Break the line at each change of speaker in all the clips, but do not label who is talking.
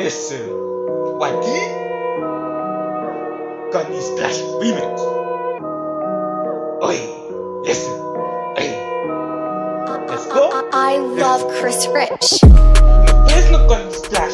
Listen, Wadi gun is blasphemous. Oi, listen, hey, Let's go.
I love Chris Rich.
There's no gun splash.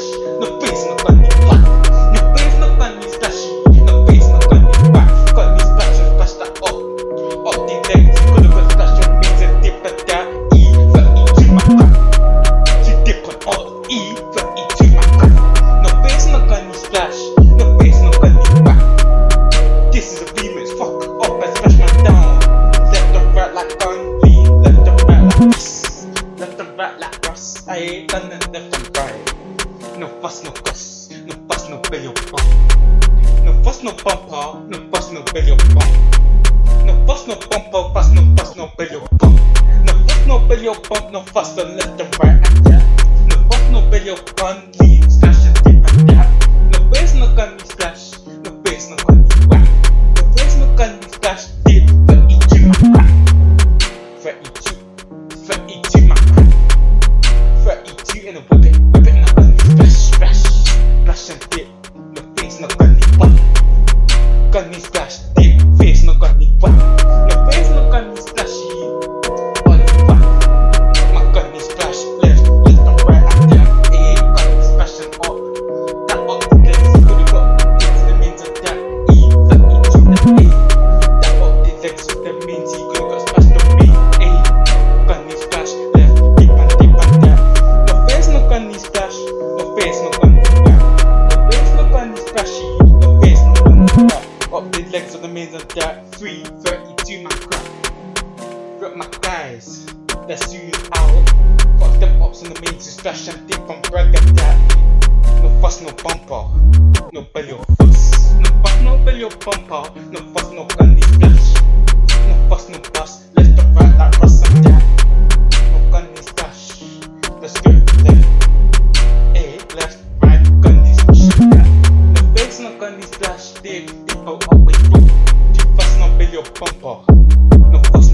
left and right. No fuss, no fuss, no fuss, no belly or bump. No fuss, no bumper, no fuss, no belly or bump. No fuss, no bumper, fuss, no fuss, no belly or bump. No fuss, no belly or bump, no fuss, no left and right. No fuss, no belly or bump. of that 332 my crap. Got my guys, Let's do soon out. Fuck them ups on the main to stash and dip on bread like that. No fuss, no bumper, no belly or fuss. No fuss, no belly or bumper, no fuss, no gun. your pump up. No,